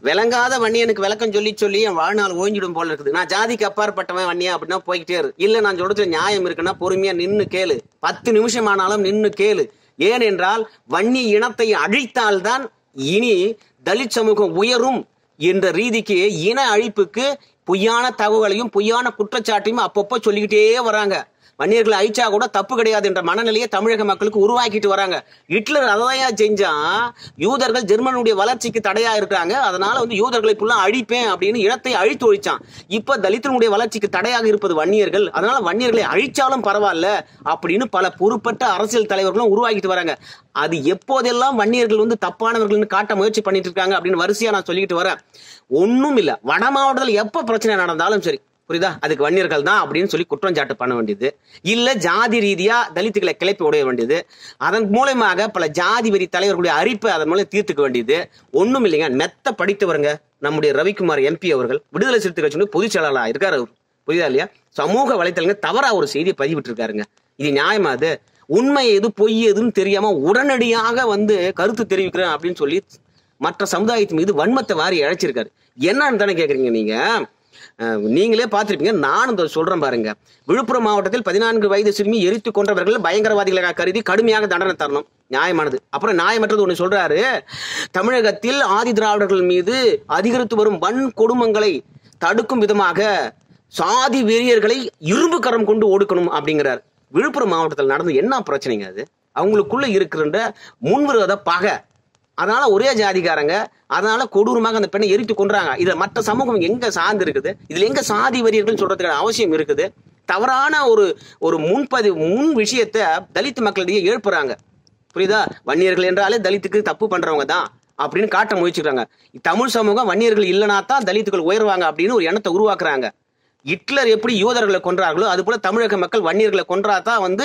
விளங்காத வன்னியனுக்கு விளக்கம் சொல்லி சொல்லி என் வாழ்நாள் ஓய்ஞ்சிடும் போல இருக்குது. நான் ஜாதிக்கு அப்பாற்பட்டவன் வன்னியா அப்படின்னா போய்கிட்டே இரு. இல்ல நான் சொல்றது நியாயம் இருக்குன்னா பொறுமையா நின்னு கேளு. பத்து நிமிஷம் ஆனாலும் நின்னு கேளு. ஏனென்றால் வன்னி இனத்தை அழித்தால்தான் இனி தலித் சமூகம் உயரும் என்ற ரீதிக்கு இன அழிப்புக்கு பொய்யான தகவலையும் பொய்யான குற்றச்சாட்டையும் அப்பப்போ சொல்லிக்கிட்டே வராங்க. வன்னியர்களை அழிச்சா கூட தப்பு கிடையாது என்ற மனநிலையை தமிழக மக்களுக்கு உருவாக்கிட்டு வராங்க. ஹிட்லர் அதையா செஞ்சான் யூதர்கள் ஜெர்மனுடைய வளர்ச்சிக்கு தடையா இருக்கிறாங்க. அதனால வந்து யூதர்களை ஃபுல்லா அழிப்பேன் அப்படின்னு இனத்தை அழித்து ஒழிச்சான். இப்ப தலித்தனுடைய வளர்ச்சிக்கு தடையாக இருப்பது வன்னியர்கள். அதனால வன்னியர்களை அழிச்சாலும் பரவாயில்ல அப்படின்னு பல பொறுப்பட்ட அரசியல் தலைவர்களும் உருவாக்கிட்டு வராங்க. அது எப்போதெல்லாம் வன்னியர்கள் வந்து தப்பானவர்கள்னு காட்ட முயற்சி பண்ணிட்டு இருக்காங்க அப்படின்னு வரிசையா நான் சொல்லிட்டு வரேன். ஒன்றும் இல்லை வட மாவட்டத்தில் எப்போ பிரச்சனை நடந்தாலும் சரி புரியுதா? அதுக்கு வன்னியர்கள் தான் அப்படின்னு சொல்லி குற்றஞ்சாட்டு பண்ண வேண்டியது. இல்ல ஜாதி ரீதியா தலித்துகளை கிளப்பி உடைய வேண்டியது. அதன் மூலயமாக பல ஜாதி வெறி தலைவர்களுடைய அரிப்பை அதன் மூலம் தீர்த்துக்க வேண்டியது. ஒண்ணும் இல்லைங்க. மெத்த படித்தவருங்க நம்முடைய ரவிக்குமார் எம்பி அவர்கள் விடுதலை சிறுத்தை கட்சியினுடைய பொதுச் செயலாளர் இருக்காரு அவர். புரியுதா இல்லையா? சமூக வலைத்தளங்க தவறா ஒரு செய்தியை பதிவிட்டு இருக்காருங்க இது நியாயமா அது? உண்மை எது பொய் எதுன்னு தெரியாம உடனடியாக வந்து கருத்து தெரிவிக்கிறேன் அப்படின்னு சொல்லி மற்ற சமுதாயத்து மீது வன்மத்தை வாரி இழைச்சிருக்காரு. என்னன்னு தானே கேக்குறீங்க நீங்க? நீங்களே பார்த்துருப்பீங்க. நானும் இதை சொல்றேன் பாருங்க. விழுப்புரம் மாவட்டத்தில் பதினான்கு வயது சிறுமி எரித்து கொன்றவர்கள் பயங்கரவாதிகளாக கருதி கடுமையாக தண்டனை தரணும். நியாயமானது. அப்புறம் நியாயமற்றது ஒன்று சொல்றாரு. தமிழகத்தில் ஆதி திராவிடர்கள் மீது அதிகரித்து வரும் வன் கொடுமங்களை தடுக்கும் விதமாக சாதி வெறியர்களை இரும்பு கரம் கொண்டு ஒடுக்கணும் அப்படிங்கிறார். விழுப்புரம் மாவட்டத்தில் நடந்து என்ன பிரச்சனைங்க அது? அவங்களுக்குள்ள இருக்கிற முன்விரோத பகை. அதனால ஒரே ஜாதிக்காரங்க அதனால கொடூரமாக அந்த பெண்ணை எரித்து கொன்றாங்க. இதுல மற்ற சமூகம் எங்க சார்ந்து இருக்குது? இதுல எங்க சாதி வரியர்கள் சொல்றதுக்கான அவசியம் இருக்குது. தவறான ஒரு ஒரு முன்பதிவு முன் விஷயத்தை தலித் மக்களிடையே எழுப்புறாங்க. புரியுதா? வன்னியர்கள் என்றாலே தலித்துக்கு தப்பு பண்றவங்க தான் அப்படின்னு காட்ட முயற்சிக்கிறாங்க. தமிழ் சமூகம் வன்னியர்கள் இல்லைனா தான் தலித்துகள் உயர்வாங்க அப்படின்னு ஒரு எண்ணத்தை உருவாக்குறாங்க. ஹிட்லர் எப்படி யூதர்களை கொன்றார்களோ அது போல தமிழக மக்கள் வன்னியர்களை கொன்றா தான் வந்து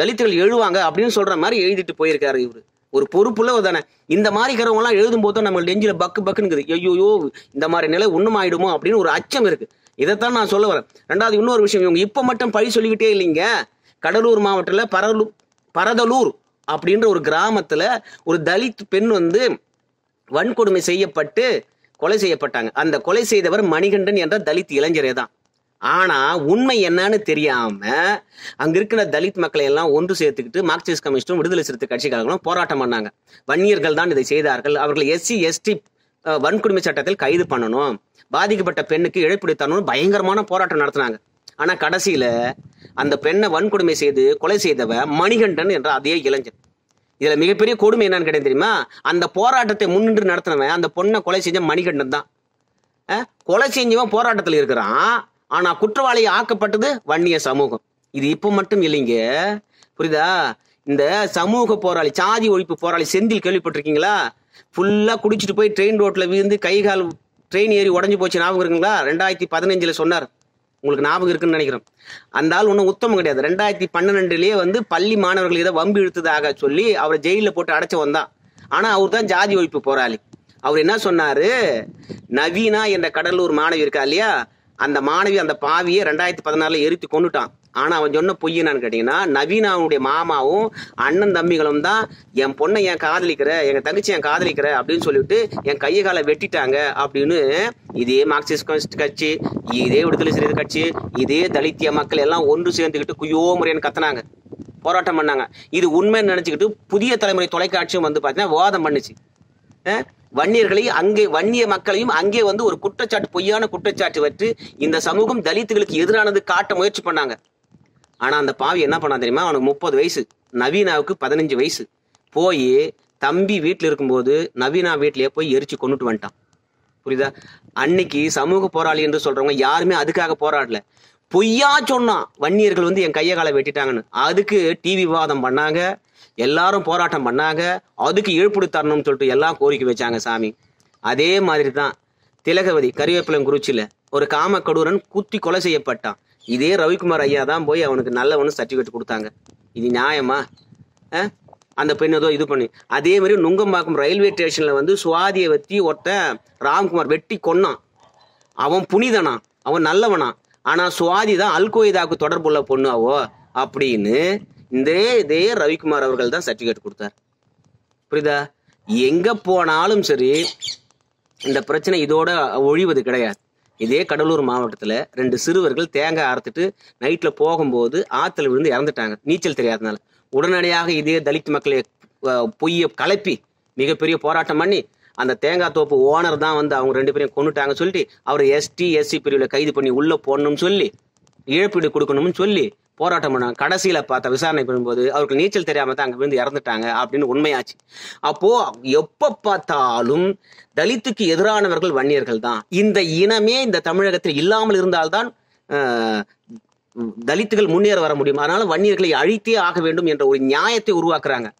தலித்துகள் எழுவாங்க அப்படின்னு சொல்ற மாதிரி எழுதிட்டு போயிருக்காரு இவரு. ஒரு பொறுப்புள்ளவர் தானே. இந்த மாதிரி இருக்கிறவங்க எழுதும் போது நம்ம நெஞ்சில் பக்கு பக்குன்னு ஐயோயோ இந்த மாதிரி நிலை ஒண்ணுமாயிடுமோ அப்படின்னு ஒரு அச்சம் இருக்கு. இதைத்தான் நான் சொல்ல வரேன். ரெண்டாவது இன்னொரு விஷயம் இவங்க இப்போ மட்டும் பழி சொல்லிக்கிட்டே இல்லைங்க. கடலூர் மாவட்டத்தில் பரலு பரதலூர் அப்படின்ற ஒரு கிராமத்தில் ஒரு தலித் பெண் வந்து வன்கொடுமை செய்யப்பட்டு கொலை செய்யப்பட்டாங்க. அந்த கொலை செய்தவர் மணிகண்டன் என்ற தலித் இளைஞரே தான். ஆனா உண்மை என்னன்னு தெரியாம அங்க இருக்கிற தலித் மக்களை எல்லாம் ஒன்று சேர்த்துக்கிட்டு மார்க்சிஸ்ட் கம்யூனிஸ்டும் விடுதலை சிறுத்தை கட்சிக்காரங்களும் போராட்டம் பண்ணாங்க. வன்னியர்கள் தான் இதை செய்தார்கள். அவர்கள் எஸ்சி எஸ்டி வன்கொடுமை சட்டத்தில் கைது பண்ணணும். பாதிக்கப்பட்ட பெண்ணுக்கு இழப்பீடு பயங்கரமான போராட்டம் நடத்தினாங்க. ஆனா கடைசியில அந்த பெண்ணை வன்கொடுமை செய்து கொலை செய்தவ மணிகண்டன் என்ற அதே இளைஞன். இதுல மிகப்பெரிய கொடுமை என்னன்னு கேட்டேன் தெரியுமா? அந்த போராட்டத்தை முன்னின்று நடத்தினவன் அந்த பொண்ணை கொலை செஞ்ச மணிகண்டன் தான். கொலை செஞ்சவன் போராட்டத்தில் இருக்கிறான். ஆனா குற்றவாளி ஆக்கப்பட்டது வன்னிய சமூகம். இது இப்ப மட்டும் இல்லைங்க. புரியுதா? இந்த சமூக போராளி சாதி ஒழிப்பு போராளி செந்தில் கேள்விப்பட்டிருக்கீங்களா? ஃபுல்லா குடிச்சிட்டு போய் ட்ரெயின் ரோட்ல விழுந்து கை கால் ட்ரெயின் ஏறி உடஞ்சு போச்சு ஞாபகம் இருக்குங்களா? ரெண்டாயிரத்தி பதினஞ்சுல சொன்னார். உங்களுக்கு ஞாபகம் இருக்குன்னு நினைக்கிறோம் அந்த ஆள் ஒன்றும் உத்தமம் கிடையாது. ரெண்டாயிரத்தி பன்னிரெண்டுலயே வந்து பள்ளி மாணவர்கள் இதை வம்பு இழுத்ததாக சொல்லி அவரை ஜெயிலில் போட்டு அடைச்சி வந்தான். ஆனா அவர் தான் ஜாதி ஒழிப்பு போராளி. அவர் என்ன சொன்னாரு? நவீனா என்ற கடலூர் மாணவி இருக்கா இல்லையா? அந்த மாணவி அந்த பாவியை ரெண்டாயிரத்தி பதினாறுல எரித்து கொண்டுட்டான் ஆனா அவன் சொன்ன பொய் என்னன்னு கேட்டீங்கன்னா நவீனாவுடைய மாமாவும் அண்ணன் தம்பிகளும் தான் என் பொண்ணை என் காதலிக்கிற? எங்க தங்கச்சி என் காதலிக்கிற? அப்படின்னு சொல்லிட்டு என் கையை காலை வெட்டிட்டாங்க அப்படின்னு இதே மார்க்சிஸ்ட் கம்யூனிஸ்ட் கட்சி இதே விடுதலை சிறிது கட்சி இதே தலித்திய மக்கள் எல்லாம் ஒன்று சேர்ந்துக்கிட்டு குயோ முறையன்னு கத்தினாங்க. போராட்டம் பண்ணாங்க. இது உண்மைன்னு நினைச்சுக்கிட்டு புதிய தலைமுறை தொலைக்காட்சியும் வந்து பார்த்தீங்கன்னா வாதம் பண்ணுச்சு. வன்னியர்களையும் அங்கே வன்னிய மக்களையும் அங்கே வந்து ஒரு குற்றச்சாட்டு பொய்யான குற்றச்சாட்டு வச்சு இந்த சமூகம் தலித்துகளுக்கு எதிரானது காட்ட முயற்சி பண்ணாங்க. ஆனா அந்த பாவி என்ன பண்ணா தெரியுமா? அவனுக்கு முப்பது வயசு. நவீனாவுக்கு பதினஞ்சு வயசு. போய் தம்பி வீட்டில் இருக்கும்போது நவீனா வீட்லயே போய் எரிச்சு கொண்டுட்டு வந்துட்டான். புரியுதா? அன்னைக்கு சமூக போராளி என்று சொல்றவங்க யாருமே அதுக்காக போராடல. பொய்யா சொன்னான் வன்னியர்கள் வந்து என் கையை காலை வெட்டிட்டாங்கன்னு. அதுக்கு டிவி விவாதம் பண்ணாங்க. எல்லாரும் போராட்டம் பண்ணாங்க. அதுக்கு இழப்பீடு தரணும்னு சொல்லிட்டு எல்லாம் கோரிக்கை வச்சாங்க சாமி. அதே மாதிரி தான் திலகவதி கருவேப்பிலம் குறிச்சியில் ஒரு காமக்கடூரன் குத்தி கொலை செய்யப்பட்டான். இதே ரவிக்குமார் ஐயா தான் போய் அவனுக்கு நல்லவனு சர்டிஃபிகேட் கொடுத்தாங்க. இது நியாயமா? அந்த பெண் ஏதோ இது பண்ணி. அதே மாதிரி நுங்கம்பாக்கம் ரயில்வே ஸ்டேஷன்ல வந்து சுவாதியை வத்தி ஒருத்தன் ராம்குமார் வெட்டி கொன்னான். அவன் புனிதனா அவன் நல்லவனா ஆனால் சுவாதி தான் அல்கொய்தாவுக்கு தொடர்புள்ள பொண்ணாவோ அப்படின்னு இந்த இதே ரவிக்குமார் அவர்கள் தான் சர்டிஃபிகேட் கொடுத்தார். புரியுதா? எங்க போனாலும் சரி இந்த பிரச்சனை இதோட ஒழிவது கிடையாது. இதே கடலூர் மாவட்டத்தில் ரெண்டு சிறுவர்கள் தேங்காய் அறுத்துட்டு நைட்டில் போகும்போது ஆற்றுல விழுந்து இறந்துட்டாங்க. நீச்சல் தெரியாதனால உடனடியாக இதே தலித் மக்களை பொய்யை கலப்பி மிகப்பெரிய போராட்டம் பண்ணி அந்த தேங்காய் தோப்பு ஓனர் தான் வந்து அவங்க ரெண்டு பேரையும் கொண்டுட்டாங்க சொல்லிட்டு அவர் எஸ்டி எஸ்சி பிரிவில் கைது பண்ணி உள்ள போடணும்னு சொல்லி இழப்பீடு கொடுக்கணும்னு சொல்லி போராட்டம் பண்ணாங்க. கடைசியில பார்த்த விசாரணை பண்ணும்போது அவருக்கு நீச்சல் தெரியாம தான் அங்கே விழுந்து இறந்துட்டாங்க அப்படின்னு உண்மையாச்சு. அப்போ எப்ப பார்த்தாலும் தலித்துக்கு எதிரானவர்கள் வன்னியர்கள் தான். இந்த இனமே இந்த தமிழகத்தில் இல்லாமல் இருந்தால்தான் தலித்துகள் முன்னேற வர முடியும். அதனால வன்னியர்களை அழித்தே ஆக வேண்டும் என்ற ஒரு நியாயத்தை உருவாக்குறாங்க.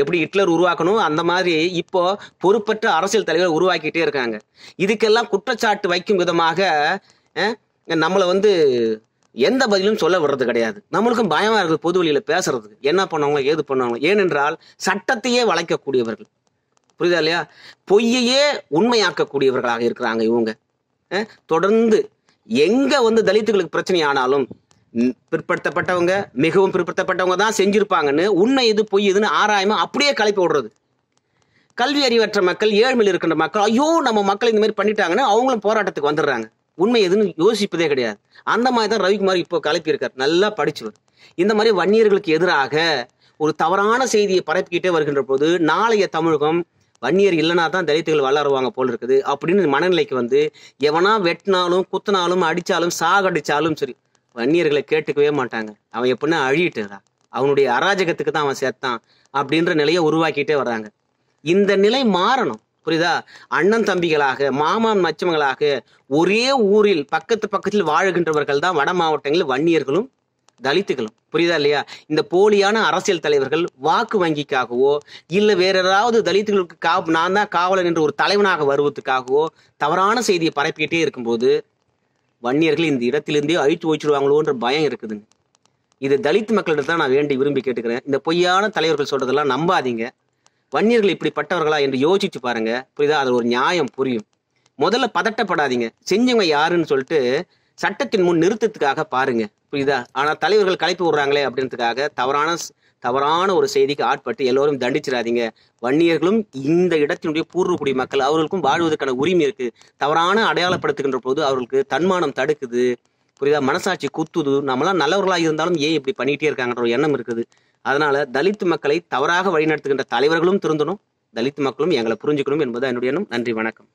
எப்படி ஹிட்லர் உருவாக்கணும்? அந்த மாதிரி இப்போ பொறுப்பற்ற அரசியல் தலைவர் உருவாக்கிட்டே இருக்காங்க. இதுக்கெல்லாம் குற்றச்சாட்டு வைக்கும் விதமாக நம்மளை வந்து எந்த பதிலும் சொல்ல விடுறது கிடையாது. நம்மளுக்கும் பயமா இருக்குது பொது வழியில பேசுறதுக்கு. என்ன பண்ணுவாங்களோ ஏது பண்ணுவாங்களோ. ஏனென்றால் சட்டத்தையே வளைக்கக்கூடியவர்கள். புரியுதா இல்லையா? பொய்யையே உண்மையாக்கக்கூடியவர்களாக இருக்கிறாங்க இவங்க. தொடர்ந்து எங்க வந்து தலித்துகளுக்கு பிரச்சனை ஆனாலும் பிற்படுத்தப்பட்டவங்க மிகவும் பிற்படுத்தப்பட்டவங்க தான் செஞ்சிருப்பாங்கன்னு உண்மை எது பொய் இதுன்னு ஆராயமா அப்படியே கலப்பி விடுறது கல்வி அறிவற்ற மக்கள் ஏழ்மையில் இருக்கின்ற மக்கள் ஐயோ நம்ம மக்கள் இந்த மாதிரி பண்ணிட்டாங்கன்னு அவங்களும் போராட்டத்துக்கு வந்துடுறாங்க. உண்மை எதுன்னு யோசிப்பதே கிடையாது. அந்த மாதிரி தான் ரவிக்குமார் இப்போ கலப்பி இருக்கார் நல்லா படிச்சவர். இந்த மாதிரி வன்னியர்களுக்கு எதிராக ஒரு தவறான செய்தியை பரப்பிக்கிட்டே வருகின்ற போது நாளைய தமிழகம் வன்னியர் இல்லைனா தான் தலித்துகள் வளருவாங்க போல் இருக்குது. அப்படின்னு மனநிலைக்கு வந்து எவனா வெட்டினாலும் குத்தினாலும் அடித்தாலும் சாகடிச்சாலும் சரி வன்னியர்களை கேட்டுக்கவே மாட்டாங்க. அவன் எப்படின்னா அழியிட்டுறா அவனுடைய அராஜகத்துக்கு தான் அவன் சேர்த்தான் அப்படின்ற நிலையை உருவாக்கிட்டே வர்றாங்க. இந்த நிலை மாறணும். புரியுதா? அண்ணன் தம்பிகளாக மாமான் மச்சமங்களாக ஒரே ஊரில் பக்கத்து பக்கத்தில் வாழுகின்றவர்கள் தான் வட மாவட்டங்களில் வன்னியர்களும் தலித்துகளும். புரியுதா இல்லையா? இந்த போலியான அரசியல் தலைவர்கள் வாக்கு வங்கிக்காகவோ இல்லை வேற ஏதாவது தலித்துகளுக்கு கா நான் தான் காவலன் என்று ஒரு தலைவனாக வருவதற்காகவோ தவறான செய்தியை பரப்பிக்கிட்டே இருக்கும்போது வன்னியர்கள் இந்த இடத்திலிருந்தே அழித்து வச்சிருவாங்களோன்ற பயம் இருக்குதுங்க. இது தலித் மக்களிடம் தான் நான் வேண்டி விரும்பி கேட்டுக்கிறேன். இந்த பொய்யான தலைவர்கள் சொல்றதெல்லாம் நம்பாதீங்க. வன்னியர்கள் இப்படிப்பட்டவர்களா என்று யோசிச்சு பாருங்க. புரியுதா? அது ஒரு நியாயம் புரியும். முதல்ல பதட்டப்படாதீங்க. செஞ்சவங்க யாருன்னு சொல்லிட்டு சட்டத்தின் முன் நிறுத்தத்துக்காக பாருங்க. புரியுதா? ஆனால் தலைவர்கள் கலைப்பு விடுறாங்களே அப்படின்றதுக்காக தவறான தவறான ஒரு செய்திக்கு ஆட்பட்டு எல்லோரும் தண்டிச்சிடாதீங்க. வன்னியர்களும் இந்த இடத்தினுடைய பூர்வக்குடி மக்கள் அவர்களுக்கும் வாழ்வதற்கான உரிமை இருக்கு. தவறான அடையாளப்படுத்துகின்ற போது அவர்களுக்கு தன்மானம் தடுக்குது. புரியுதா? மனசாட்சி குத்துது. நம்மளாம் நல்லவர்களாக இருந்தாலும் ஏன் இப்படி பண்ணிட்டே இருக்காங்கன்ற ஒரு எண்ணம் இருக்குது. அதனால தலித் மக்களை தவறாக வழிநடத்துகின்ற தலைவர்களும் திருந்தணும். தலித் மக்களும் எங்களை புரிஞ்சுக்கணும் என்பது என்னுடைய எண்ணம். நன்றி வணக்கம்.